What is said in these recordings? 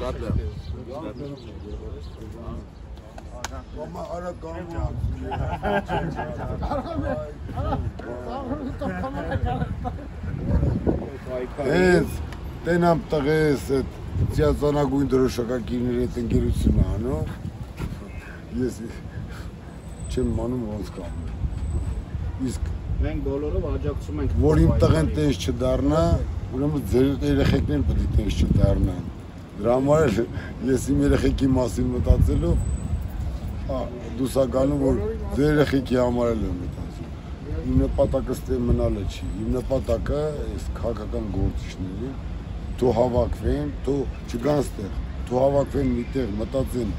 Շատ լավ։ Կոմա արա կամ Հենց տենամ տղես այդ ծիածանագույն դրոշակակիրների հետ ընկերություն անում ես չեմ մանում ոնց կամ իսկ Մենք բոլորով աջակցում ենք որ իմ տղեն տես չդառնա ուրեմն ձեր երեխեքներն պետք է տես չդառնան դրա համար ես իմ երեխեքի մասին մտածելով հա դուս ա գալու որ ձեր երեխեքի համար էլ եմ մտածում իմ նպատակը ստե մնալը չի իմ նպատակը այս քաղաքական գործիչների դու հավաքվեն դու չգան ստեղ դու հավաքվեն միտեղ մտածեն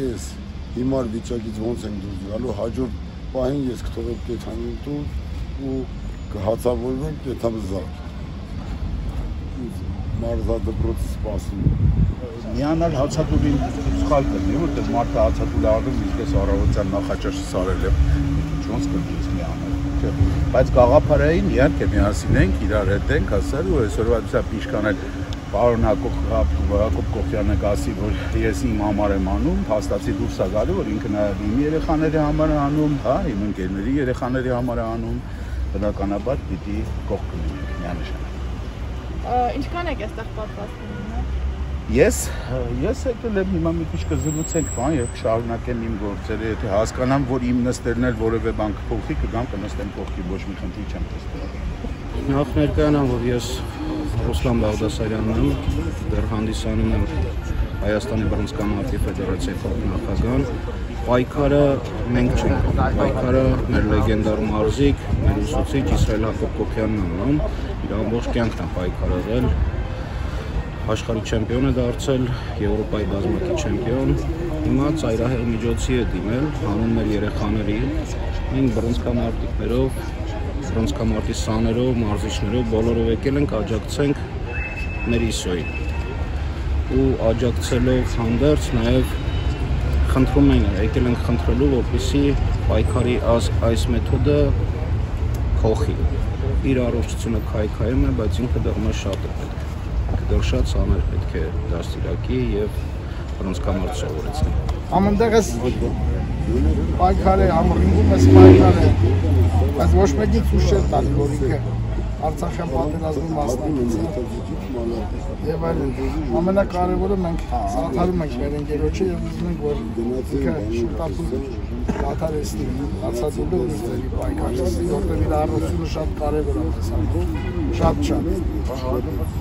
այս հիմար վիճակից ոնց ենք դուրս գալու հաջորդ պահին ես կթողեմ կեթանին դու ու կհացավորվեմ կեթամզակ մարզադպրոցը սպասում միանալ հացատուլին սխալ կլինի, որտեղ մարդը հացատուլ անում իսկես առավոտյան նախաճաշը սարել է ոնց կգից միանել։ Չէ, բայց գաղափարային իհարկե միասին ենք, իրար հետ ենք ասել ու այսօրվա դուսա պիշկանել պարոն Հակոբ Կոխյանը գասի, որ ես իմ համար եմ անում, հաստացի դուրս է գալու, որ ինքը նաև իմ երեխաների համար է անում, հա, իմ ընկերների երեխաների համար է անում, բնականաբար պիտի կողք լինենք միանշան։ Ինչքան եք այստեղ պատրաստ լինում։ Ես ես եկել եմ հիմա մի քիչ կզրուցենք բան եւ կշարունակեմ իմ գործերը, եթե հասկանամ, որ իմ նստելն էլ որևէ բան կփոխի, կգամ կնստեմ կողքի, ոչ մի խնդիր չեմ տեսնում։ Նախ ներկայանամ, որ ես Ռուսլան Բաղդասարյանն եմ, դեռ հանդիսանում եմ Հայաստանի բռնցքամարտի ֆեդերացիայի նախագահան։ Պայքարը մենք չենք, պայքարը մեր լեգենդար մարզիկ, մեր ուսուցիչ Իսրայել Հակոբ Կոքյանն է անում, իր ամբողջ կյանքն է պայքարել աշխարհի չեմպիոն է դարձել, Եվրոպայի բազմակի չեմպիոն։ Հիմա ծայրահեղ միջոցի է դիմել, հանուն մեր երեխաների։ Մենք բռնցքամարտիկներով, բռնցքամարտի սաներով, մարզիչներով բոլորով եկել ենք աջակցենք մեր իսոյին։ Ու աջակցելով հանդերձ նաև խնդրում ենք, եկել ենք խնդրելու, որպեսզի պայքարի այս մեթոդը փոխի։ Իր առողջությունը քայքայում է, բայց ինքը դեռ մեզ շատ է պետք դեռ շատ սաներ պետք է դաստիարակի եւ բռնցքամարտ սովորեցնի։ Ամենտեղ էս պայքար է, համռինգում էս պայքար է, բայց ոչ մեկի ցույց չէ տալի, որ ինքը Արցախյան պատերազմի մասնակից է։ Եվ այլն։ Ամենակարևորը մենք սաթարում ենք մեր ընկերոջը եւ ուզում ենք, որ ինքը շուտապույտ դադարեցնի հացածուլը ուստերի պայքարի, որտեղ իր առողջությունը շատ կարևոր է հասանում։ Շատ շատ։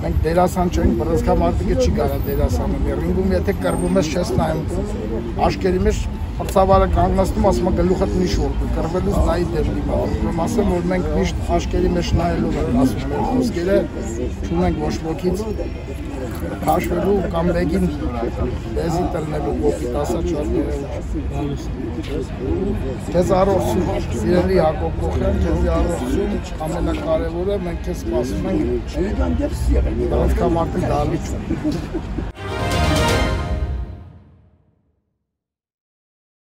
Մենք դերասան չենք, բռնցքամարտիկը չի կարա դերասանը։ Ռինգում եթե կռվում ես չես նայում աշկերի մեջ Խցավարը կանգնացնում ասում է գլուխդ մի շուռ կռվելուց նայի դեր դիմա։ Ուրեմն ասեմ որ մենք միշտ աշկերի մեջ նայելով ենք ասում մեր խոսքերը, չունենք ոչ ոքից քաշվելու կամ մեկին դեզի տրնելու կոպիտ շատ ներողություն։ Քեզ առողջություն, սիրելի Հակոբ Կոխյան, քեզ առողջություն, ամենակարևորը մենք քեզ սպասում ենք։ Դրանց կամարտի դալիճ։